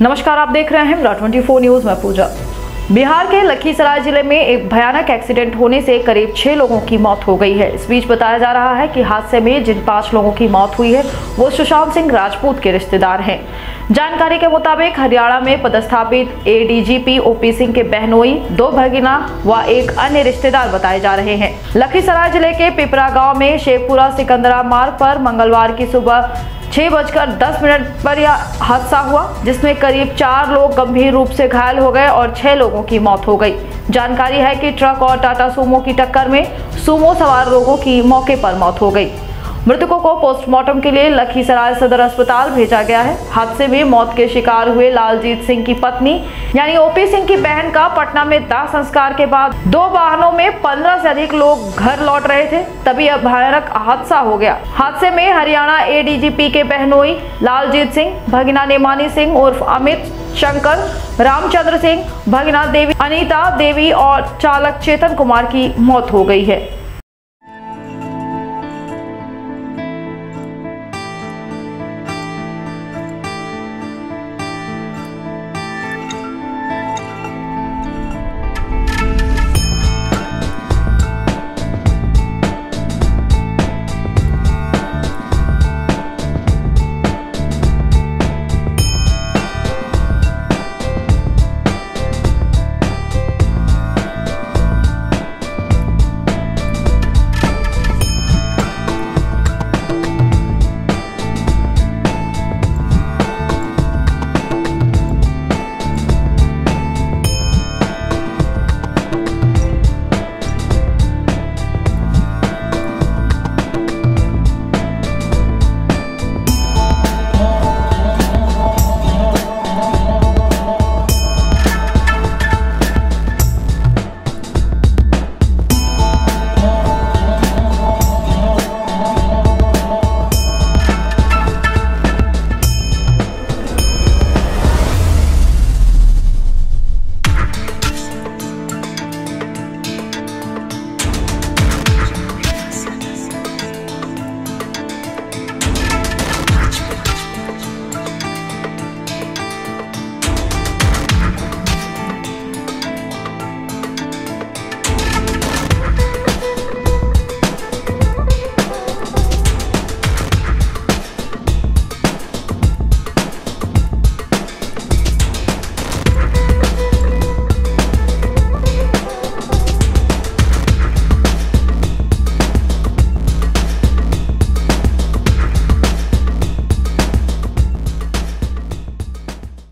नमस्कार, आप देख रहे हैं मेरा 24 न्यूज़, में पूजा। बिहार के लखीसराय ज़िले में एक भयानक एक्सीडेंट होने से करीब छह लोगों की मौत हो गई है। इस बीच बताया जा रहा है कि हादसे में जिन पाँच लोगों की मौत हुई है, वो सुशांत सिंह राजपूत के रिश्तेदार हैं। जानकारी के मुताबिक, हरियाणा में पदस्थापित एडीजीपी ओपी सिंह के बहनोई, दो भगिना व एक अन्य रिश्तेदार बताए जा रहे हैं। लखीसराय ज़िले के पिपरा गाँव में शेखपुरा सिकंदरा मार्ग पर मंगलवार की सुबह छह बजकर दस मिनट पर यह हादसा हुआ, जिसमें करीब चार लोग गंभीर रूप से घायल हो गए और छह लोगों की मौत हो गई। जानकारी है कि ट्रक और टाटा सुमो की टक्कर में सूमो सवार लोगों की मौके पर मौत हो गई। मृतकों को पोस्टमार्टम के लिए लखीसराय सदर अस्पताल भेजा गया है। हादसे में मौत के शिकार हुए लालजीत सिंह की पत्नी, यानी ओपी सिंह की बहन का पटना में दाह संस्कार के बाद दो वाहनों में पंद्रह से अधिक लोग घर लौट रहे थे, तभी यह भयानक हादसा हो गया। हादसे में हरियाणा एडीजीपी के बहनोई लालजीत सिंह, भगिना नेमानी सिंह उर्फ़ अमित, शंकर, रामचंद्र सिंह भगना देवी, अनीता देवी और चालक चेतन कुमार की मौत हो गई है।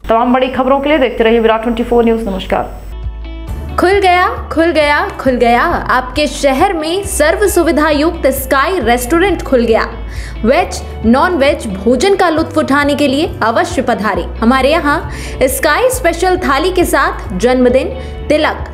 तमाम बड़ी खबरों के लिए देखते रहिए विराट 24 न्यूज़, नमस्कार। खुल गया खुल गया खुल गया। आपके शहर में सर्व सुविधा युक्त स्काई रेस्टोरेंट खुल गया। वेज नॉन वेज भोजन का लुत्फ उठाने के लिए अवश्य पधारे। हमारे यहाँ स्काई स्पेशल थाली के साथ जन्मदिन, तिलक।